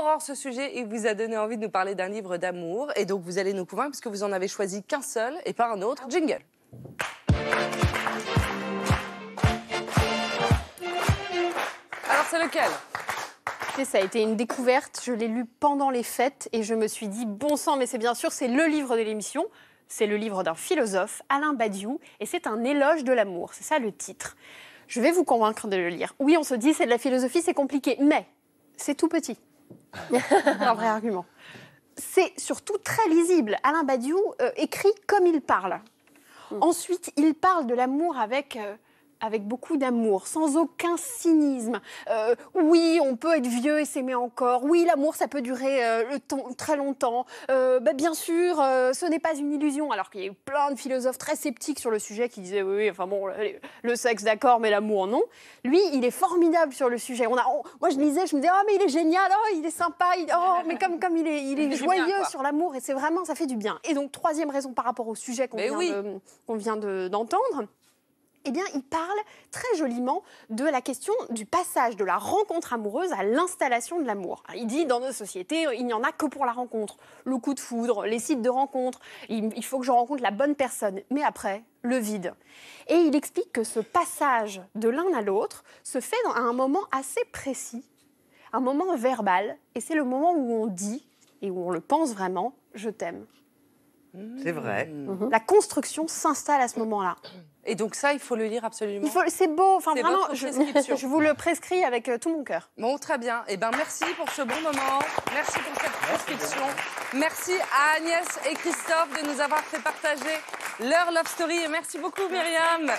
Aurore, ce sujet, il vous a donné envie de nous parler d'un livre d'amour. Et donc, vous allez nous convaincre parce que vous en avez choisi qu'un seul et pas un autre. Jingle. Alors, c'est lequel? Et ça a été une découverte. Je l'ai lu pendant les fêtes et je me suis dit, bon sang, mais c'est bien sûr, c'est le livre de l'émission. C'est le livre d'un philosophe, Alain Badiou, et c'est un éloge de l'amour. C'est ça le titre. Je vais vous convaincre de le lire. Oui, on se dit, c'est de la philosophie, c'est compliqué, mais c'est tout petit. Un vrai argument. C'est surtout très lisible. Alain Badiou euh, écrit comme il parle. Ensuite, il parle de l'amour avec, euh, avec beaucoup d'amour, sans aucun cynisme. Euh, oui, on peut être vieux et s'aimer encore. Oui, l'amour, ça peut durer euh, le temps, très longtemps. Euh, bah, bien sûr, ce n'est pas une illusion. Alors qu'il y a eu plein de philosophes très sceptiques sur le sujet qui disaient oui, oui, enfin bon, le, le sexe d'accord, mais l'amour non. Lui, il est formidable sur le sujet. On a, on- moi, je lisais, je me disais, oh, mais il est génial, oh, il est sympa, il- oh, mais comme, comme il est, il est fait du bien, joyeux sur l'amour, et c'est vraiment, ça fait du bien. Et donc, troisième raison par rapport au sujet qu'on Mais vient oui. de- qu'on vient de- d'entendre, eh bien, il parle très joliment de la question du passage de la rencontre amoureuse à l'installation de l'amour. Il dit, dans nos sociétés, il n'y en a que pour la rencontre. Le coup de foudre, les sites de rencontre, il, faut que je rencontre la bonne personne. Mais après, le vide. Et il explique que ce passage de l'un à l'autre se fait à un moment assez précis, un moment verbal, et c'est le moment où on dit, et où on le pense vraiment, je t'aime. C'est vrai. La construction s'installe à ce moment-là. Et donc, ça, il faut le lire absolument. Il faut, c'est beau, enfin C'est vraiment, je, vous le prescris avec euh, tout mon cœur. Bon, très bien. Eh ben, merci pour ce bon moment. Merci pour cette prescription. Merci à Agnès et Christophe de nous avoir fait partager leur love story. Et merci beaucoup, Myriam.